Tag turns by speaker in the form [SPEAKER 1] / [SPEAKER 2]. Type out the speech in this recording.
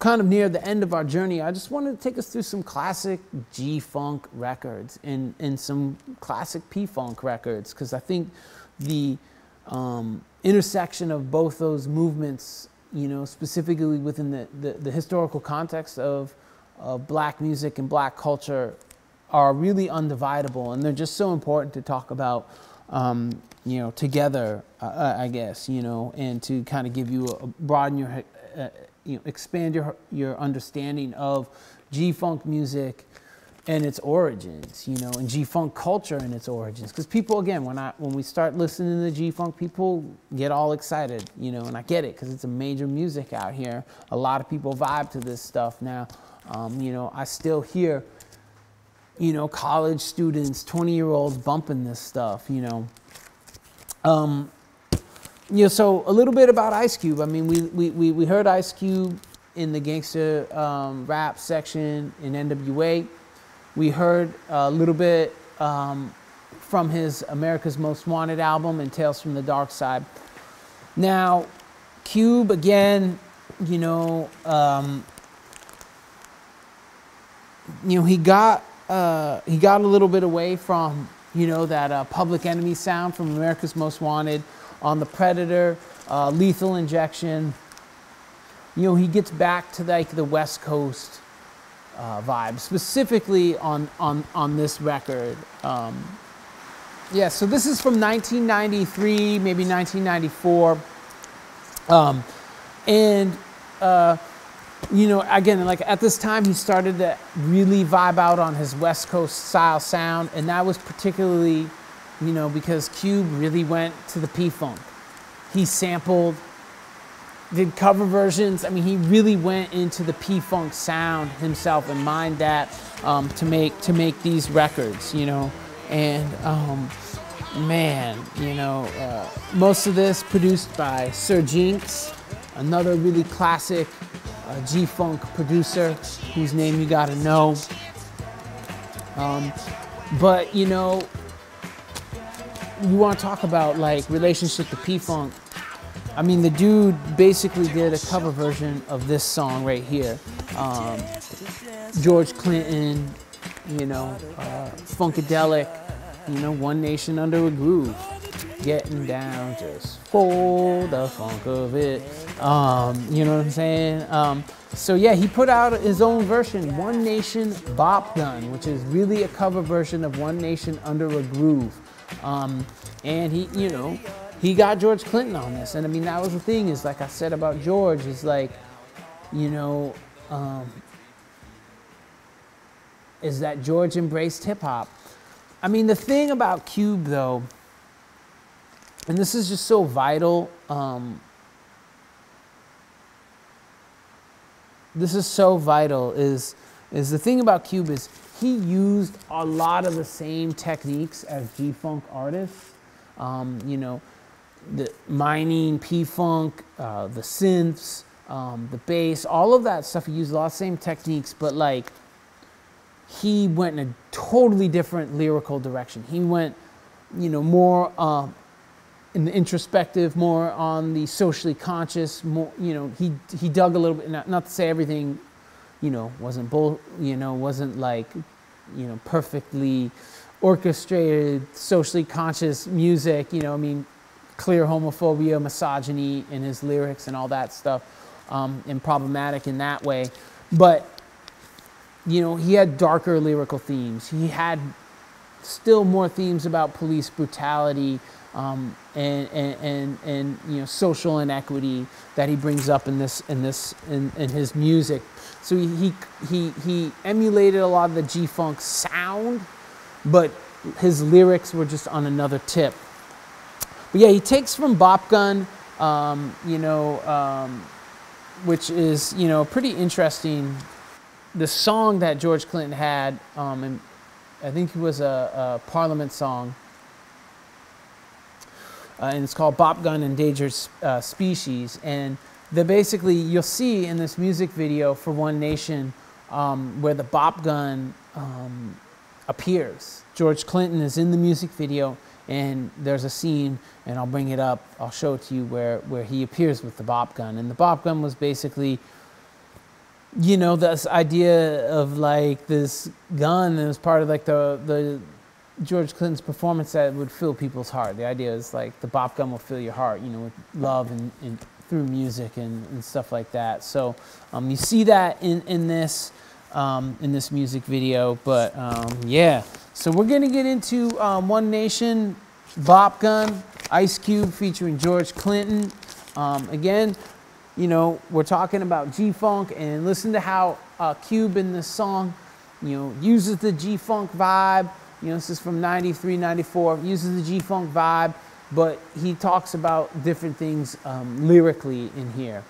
[SPEAKER 1] kind of near the end of our journey, I just wanted to take us through some classic G Funk records and, and some classic P Funk records because I think the um, intersection of both those movements, you know, specifically within the, the, the historical context of, of black music and black culture, are really undividable and they're just so important to talk about. Um, you know, together, uh, I guess, you know, and to kind of give you a broaden your uh, you know, expand your, your understanding of G-funk music and its origins, you know, and G-funk culture and its origins. Because people, again, when I when we start listening to G-funk, people get all excited, you know, and I get it because it's a major music out here. A lot of people vibe to this stuff now. Um, you know, I still hear, you know, college students, 20 year olds bumping this stuff, you know. Um, you know, so a little bit about Ice Cube. I mean, we, we, we, we heard Ice Cube in the gangster um, rap section in NWA. We heard a little bit um, from his America's Most Wanted album and Tales from the Dark Side. Now, Cube, again, you know, um, you know, he got uh, he got a little bit away from you know that uh, Public Enemy sound from America's Most Wanted on the Predator, uh, Lethal Injection. You know, he gets back to like the West Coast uh, vibe, specifically on, on, on this record. Um, yeah, so this is from 1993, maybe 1994. Um, and, uh, you know, again, like at this time, he started to really vibe out on his West Coast style sound, and that was particularly you know, because Cube really went to the P Funk. He sampled, did cover versions. I mean, he really went into the P Funk sound himself and mined that um, to make to make these records. You know, and um, man, you know, uh, most of this produced by Sir Jinx, another really classic uh, G Funk producer whose name you got to know. Um, but you know, you want to talk about like relationship to P Funk. I mean, the dude basically did a cover version of this song right here. Um, George Clinton, you know, uh, Funkadelic, you know, One Nation Under a Groove, getting down just for the funk of it. Um, you know what I'm saying? Um, so yeah, he put out his own version, One Nation Bop Gun, which is really a cover version of One Nation Under a Groove. Um, and he, you know, he got George Clinton on this. And I mean, that was the thing is like I said about George is like, you know, um, is that George embraced hip hop. I mean, the thing about Cube though, and this is just so vital. Um, this is so vital. Is is the thing about Cube is he used a lot of the same techniques as G-Funk artists. Um, you know, the mining, P-Funk, uh, the synths, um, the bass, all of that stuff. He used a lot of same techniques, but like he went in a totally different lyrical direction. He went, you know, more uh, in the introspective, more on the socially conscious. More, you know, he he dug a little bit. Not, not to say everything you know, wasn't bull, you know, wasn't like, you know, perfectly orchestrated, socially conscious music. You know, I mean, clear homophobia, misogyny in his lyrics and all that stuff, um, and problematic in that way. But you know, he had darker lyrical themes. He had still more themes about police brutality um, and, and, and, and, you know, social inequity that he brings up in this, in this, in, in his music. So he, he, he, emulated a lot of the G-Funk sound, but his lyrics were just on another tip. But yeah, he takes from Bop Gun, um, you know, um, which is, you know, pretty interesting. The song that George Clinton had, um, and I think it was a, a Parliament song, uh, and it's called Bop Gun Endangered uh, Species. And the basically you'll see in this music video for One Nation um, where the Bop Gun um, appears. George Clinton is in the music video, and there's a scene, and I'll bring it up. I'll show it to you where where he appears with the Bop Gun. And the Bop Gun was basically you know, this idea of like this gun as part of like the the George Clinton's performance that would fill people's heart. The idea is like the bop gun will fill your heart, you know, with love and, and through music and, and stuff like that. So um, you see that in in this um, in this music video. But um, yeah, so we're gonna get into um, One Nation, Bop Gun, Ice Cube featuring George Clinton. Um, again, you know, we're talking about G-Funk and listen to how uh, Cube in this song, you know, uses the G-Funk vibe. You know, this is from 93, 94, uses the G-Funk vibe, but he talks about different things um, lyrically in here.